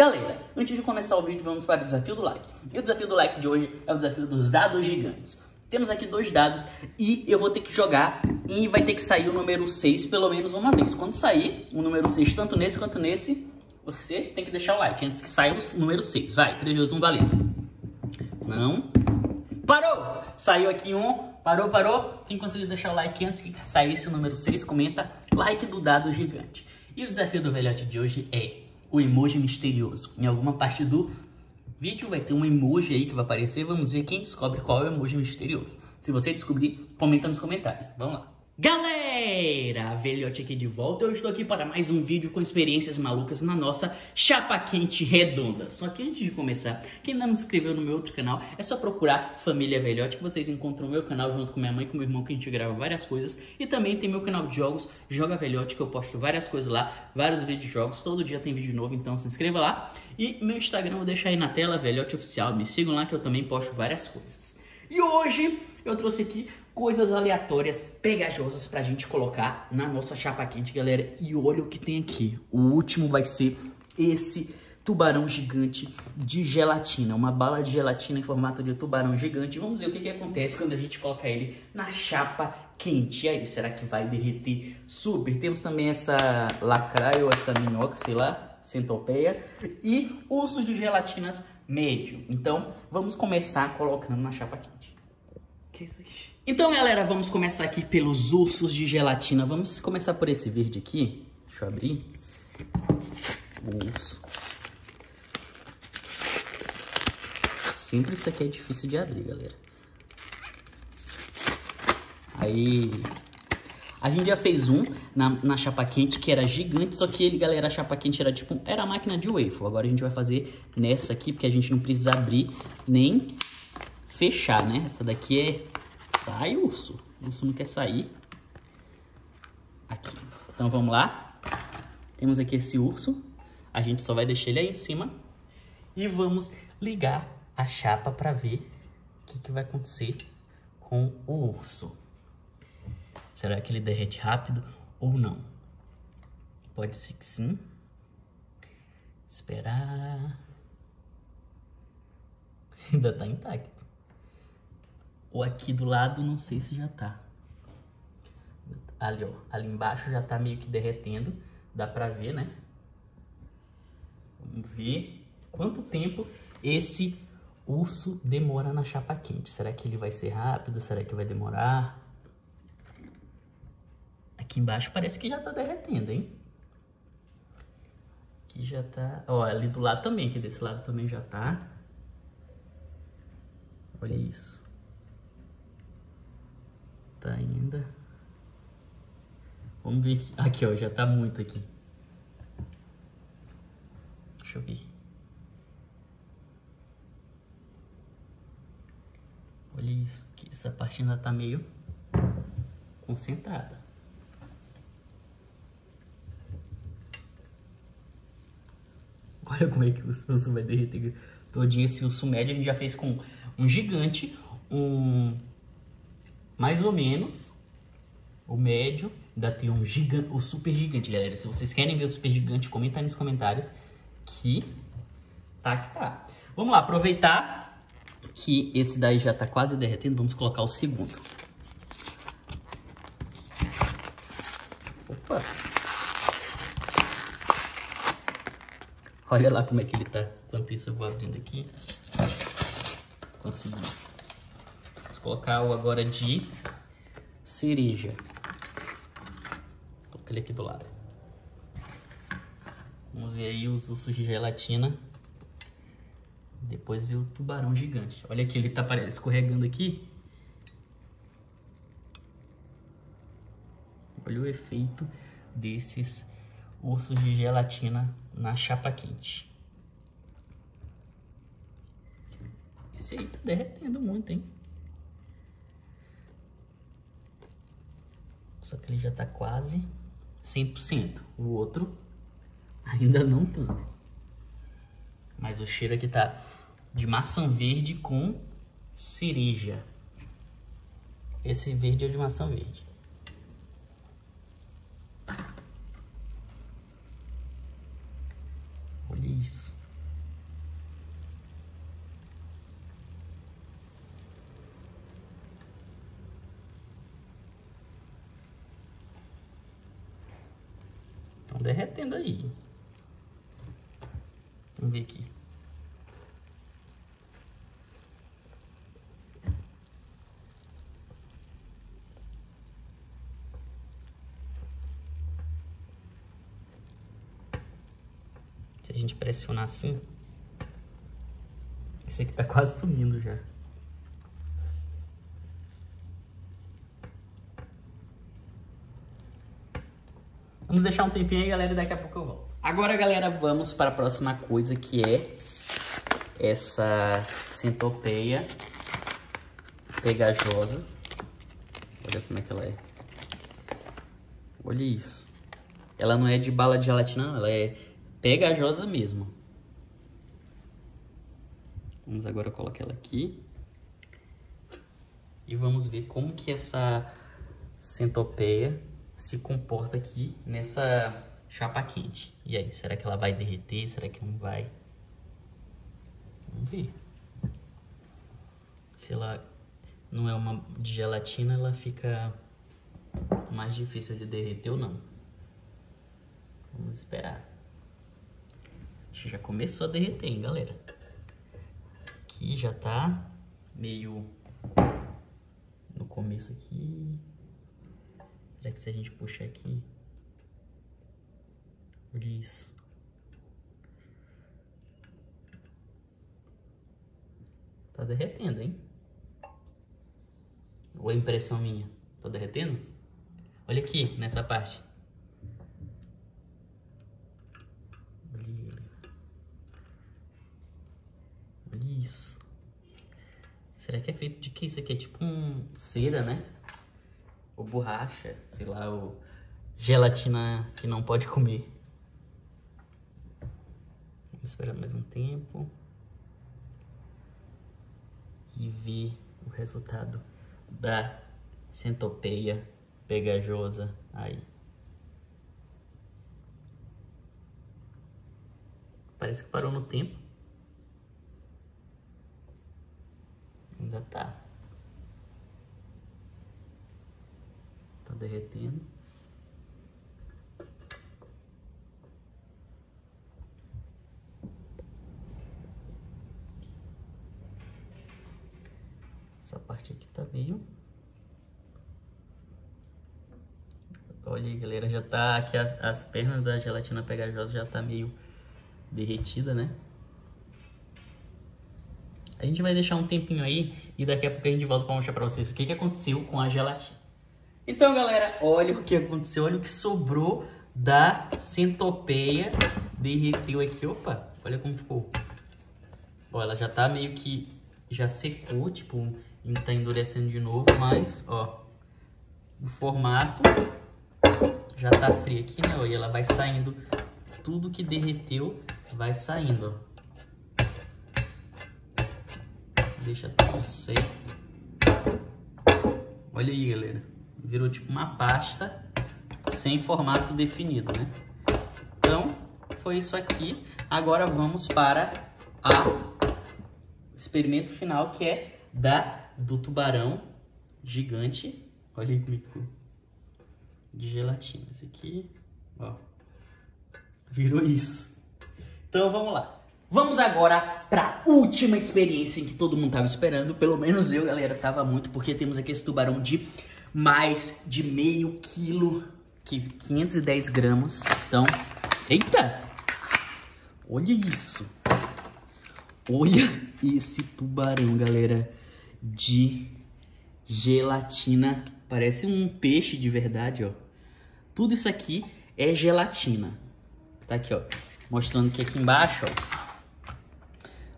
Galera, antes de começar o vídeo, vamos para o desafio do like. E o desafio do like de hoje é o desafio dos dados gigantes. Temos aqui dois dados e eu vou ter que jogar e vai ter que sair o número 6 pelo menos uma vez. Quando sair o número 6, tanto nesse quanto nesse, você tem que deixar o like antes que saia o número 6. Vai, 3, 2, 1, valendo. Não. Parou! Saiu aqui um. Parou, parou. Quem conseguiu deixar o like antes que saísse o número 6, comenta like do dado gigante. E o desafio do velhote de hoje é o emoji misterioso. Em alguma parte do vídeo vai ter um emoji aí que vai aparecer. Vamos ver quem descobre qual é o emoji misterioso. Se você descobrir, comenta nos comentários. Vamos lá. Galera, velhote aqui de volta, eu estou aqui para mais um vídeo com experiências malucas na nossa chapa quente redonda. Só que antes de começar, quem ainda não se inscreveu no meu outro canal, é só procurar Família Velhote que vocês encontram o meu canal junto com minha mãe e com meu irmão que a gente grava várias coisas. E também tem meu canal de jogos, Joga Velhote, que eu posto várias coisas lá, vários vídeos de jogos, todo dia tem vídeo novo, então se inscreva lá. E meu Instagram eu vou deixar aí na tela, Velhote Oficial, me sigam lá que eu também posto várias coisas. E hoje eu trouxe aqui coisas aleatórias, pegajosas pra gente colocar na nossa chapa quente, galera. E olha o que tem aqui. O último vai ser esse tubarão gigante de gelatina. Uma bala de gelatina em formato de tubarão gigante. Vamos ver o que, que acontece quando a gente coloca ele na chapa quente. E aí, será que vai derreter super? Temos também essa lacraia ou essa minhoca, sei lá, centopeia. E ursos de gelatinas médio. Então, vamos começar colocando na chapa quente. Que isso aí? Então, galera, vamos começar aqui pelos ursos de gelatina. Vamos começar por esse verde aqui. Deixa eu abrir. O urso. Sempre isso aqui é difícil de abrir, galera. Aí... A gente já fez um na, na chapa quente que era gigante, só que ele, galera, a chapa quente era tipo... Era a máquina de waffle. Agora a gente vai fazer nessa aqui, porque a gente não precisa abrir nem fechar, né? Essa daqui é Sai, urso. O urso não quer sair. Aqui. Então vamos lá. Temos aqui esse urso. A gente só vai deixar ele aí em cima. E vamos ligar a chapa para ver o que, que vai acontecer com o urso. Será que ele derrete rápido ou não? Pode ser que sim. Esperar. Ainda tá intacto. Ou aqui do lado, não sei se já tá. Ali, ó. Ali embaixo já tá meio que derretendo. Dá pra ver, né? Vamos ver quanto tempo esse urso demora na chapa quente. Será que ele vai ser rápido? Será que vai demorar? Aqui embaixo parece que já tá derretendo, hein? Aqui já tá... Ó, ali do lado também, que desse lado também já tá. Olha isso. Tá ainda. Vamos ver. Aqui, ó, já tá muito aqui. Deixa eu ver. Olha isso. Essa parte ainda tá meio concentrada. Olha como é que o urso vai derreter todinho. Esse urso médio a gente já fez com um gigante, um mais ou menos o médio, ainda tem um gigante, o super gigante, galera. Se vocês querem ver o super gigante, comenta aí nos comentários que tá que tá. Vamos lá, aproveitar que esse daí já tá quase derretendo, vamos colocar o segundo. Opa! Olha lá como é que ele tá. Enquanto isso eu vou abrindo aqui. Consegui colocar o agora de cereja. Coloca ele aqui do lado. Vamos ver aí os ursos de gelatina. Depois ver o tubarão gigante. Olha aqui, ele tá escorregando aqui. Olha o efeito desses ursos de gelatina na chapa quente. Esse aí tá derretendo muito, hein? Só que ele já tá quase 100%. O outro ainda não tanto. Mas o cheiro aqui tá de maçã verde com cereja. Esse verde é de maçã verde. Olha isso. Derretendo aí. Vamos ver aqui. Se a gente pressionar assim, esse aqui tá quase sumindo já. Vamos deixar um tempinho aí, galera, e daqui a pouco eu volto. Agora, galera, vamos para a próxima coisa, que é essa centopeia pegajosa. Olha como é que ela é. Olha isso. Ela não é de bala de gelatina, não. Ela é pegajosa mesmo. Vamos agora colocar ela aqui. E vamos ver como que essa centopeia se comporta aqui nessa chapa quente. E aí, será que ela vai derreter? Será que não vai? Vamos ver. Se ela não é uma de gelatina, ela fica mais difícil de derreter ou não. Vamos esperar. Acho que já começou a derreter, hein, galera? Aqui já tá meio no começo aqui. Será que se a gente puxar aqui? Olha isso. Tá derretendo, hein? Ou é impressão minha? Tá derretendo? Olha aqui, nessa parte. Olha ele. Olha isso. Será que é feito de que? Isso aqui é tipo um cera, né? Ou borracha, sei lá, ou gelatina que não pode comer. Vamos esperar mais um tempo e ver o resultado da centopeia pegajosa aí. Parece que parou no tempo. Ainda tá. Derretendo. Essa parte aqui tá meio... Olha aí, galera, já tá aqui as, as pernas da gelatina pegajosa já tá meio derretida, né? A gente vai deixar um tempinho aí e daqui a pouco a gente volta para mostrar para vocês o que, que aconteceu com a gelatina. Então, galera, olha o que aconteceu, olha o que sobrou da centopeia. Derreteu aqui, opa, olha como ficou. Ó, ela já tá meio que, já secou, tipo, tá endurecendo de novo, mas, ó, o formato já tá frio aqui, né, ó, e ela vai saindo, tudo que derreteu vai saindo, ó. Deixa tudo seco. Olha aí, galera virou tipo uma pasta sem formato definido, né? Então, foi isso aqui. Agora vamos para a experimento final, que é da do tubarão gigante. Olha aí como de gelatina. Esse aqui, ó, virou isso. Então, vamos lá. Vamos agora para a última experiência em que todo mundo estava esperando, pelo menos eu, galera, tava muito, porque temos aqui esse tubarão de mais de meio quilo, que 510 gramas. Então, eita! Olha isso! Olha esse tubarão, galera, de gelatina. Parece um peixe de verdade, ó. Tudo isso aqui é gelatina. Tá aqui, ó. Mostrando que aqui embaixo, ó.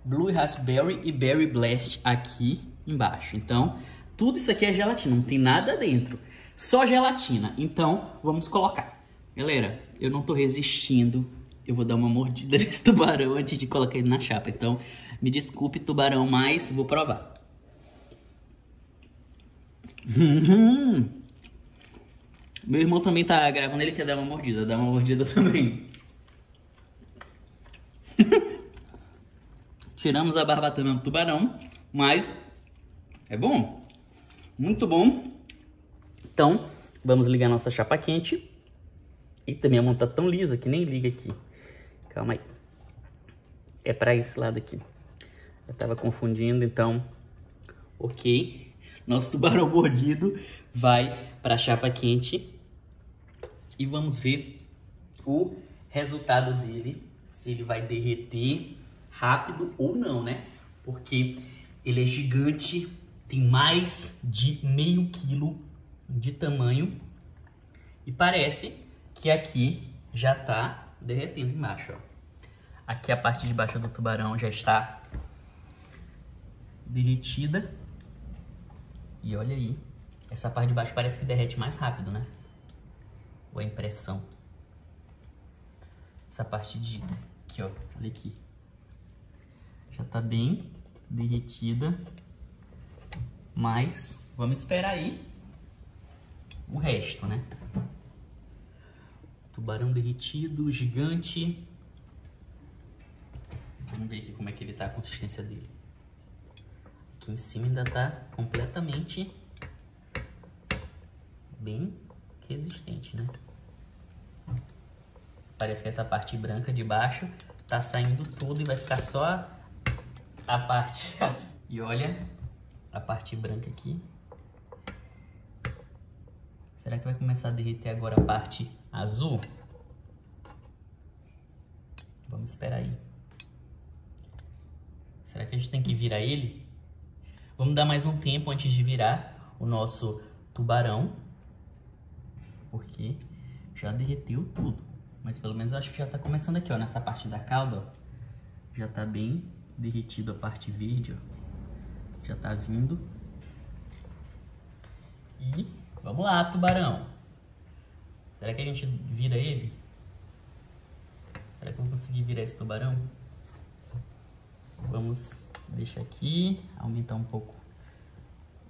Blue Raspberry e Berry Blast aqui embaixo. Então, tudo isso aqui é gelatina, não tem nada dentro. Só gelatina. Então, vamos colocar. Galera, eu não tô resistindo. Eu vou dar uma mordida nesse tubarão antes de colocar ele na chapa. Então, me desculpe, tubarão, mas vou provar. Uhum. Meu irmão também tá gravando, ele quer dar uma mordida. Dá uma mordida também. Tiramos a barbatana do tubarão, mas é bom. Muito bom. Então, vamos ligar nossa chapa quente Eita, minha mão tá tão lisa que nem liga aqui. Calma aí. É pra esse lado aqui. Eu tava confundindo, então... Ok. Nosso tubarão mordido vai pra chapa quente. E vamos ver o resultado dele. Se ele vai derreter rápido ou não, né? Porque ele é gigante, tem mais de meio quilo de tamanho. E parece que aqui já tá derretendo embaixo, ó. Aqui a parte de baixo do tubarão já está derretida. E olha aí, essa parte de baixo parece que derrete mais rápido, né? Ou a impressão. Essa parte de aqui, ó, olha aqui. Já tá bem derretida. Mas vamos esperar aí o resto, né? Tubarão derretido, gigante. Vamos ver aqui como é que ele tá, a consistência dele. Aqui em cima ainda tá completamente bem resistente, né? Parece que essa parte branca de baixo tá saindo tudo e vai ficar só a parte... e olha a parte branca aqui. Será que vai começar a derreter agora a parte azul? Vamos esperar aí. Será que a gente tem que virar ele? Vamos dar mais um tempo antes de virar o nosso tubarão. Porque já derreteu tudo. Mas pelo menos eu acho que já tá começando aqui, ó. Nessa parte da cauda, ó. Já tá bem derretido a parte verde, ó. Já tá vindo. E vamos lá, tubarão. Será que a gente vira ele? Será que eu vou conseguir virar esse tubarão? Vamos deixar aqui, aumentar um pouco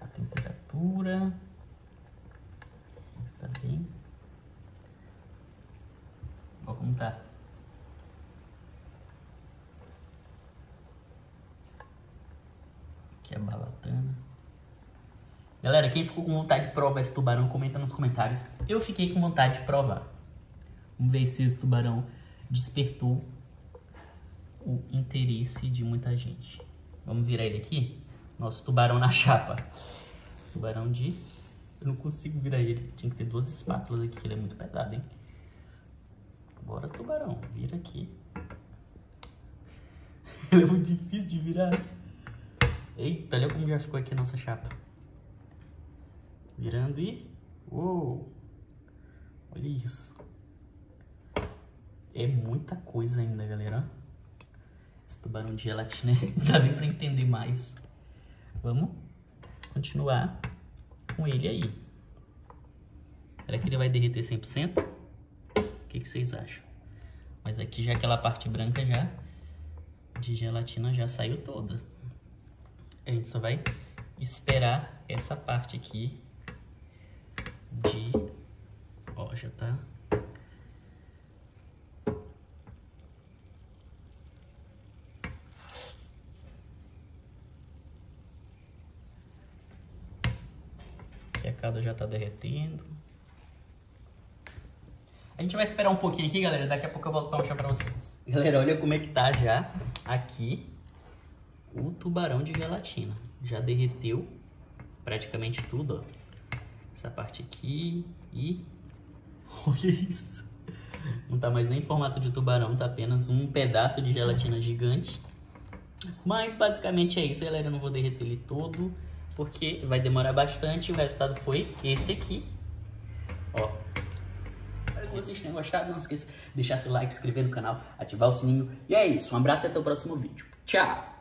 a temperatura. Tá bem. Olha como tá. Aqui é a balatana. Galera, quem ficou com vontade de provar esse tubarão, comenta nos comentários. Eu fiquei com vontade de provar. Vamos ver se esse tubarão despertou o interesse de muita gente. Vamos virar ele aqui? Nosso tubarão na chapa. Tubarão de... Eu não consigo virar ele. Tinha que ter duas espátulas aqui, ele é muito pesado, hein? Bora, tubarão. Vira aqui. ele é muito difícil de virar. Eita, olha como já ficou aqui a nossa chapa. Virando e... Uou! Olha isso. É muita coisa ainda, galera. Esse tubarão de gelatina dá nem pra entender mais. Vamos continuar com ele aí. Será que ele vai derreter 100%? O que, que vocês acham? Mas aqui já aquela parte branca já de gelatina já saiu toda. A gente só vai esperar essa parte aqui Já tá já tá derretendo. A gente vai esperar um pouquinho aqui, galera. Daqui a pouco eu volto pra mostrar pra vocês. Galera, olha como é que tá já aqui o tubarão de gelatina. Já derreteu praticamente tudo, ó. Essa parte aqui e... Olha isso. Não tá mais nem em formato de tubarão, tá apenas um pedaço de gelatina gigante. Mas basicamente é isso, galera. Eu não vou derreter ele todo porque vai demorar bastante. O resultado foi esse aqui. Ó. Espero que vocês tenham gostado. Não esqueça de deixar seu like, se inscrever no canal, ativar o sininho. E é isso. Um abraço e até o próximo vídeo. Tchau!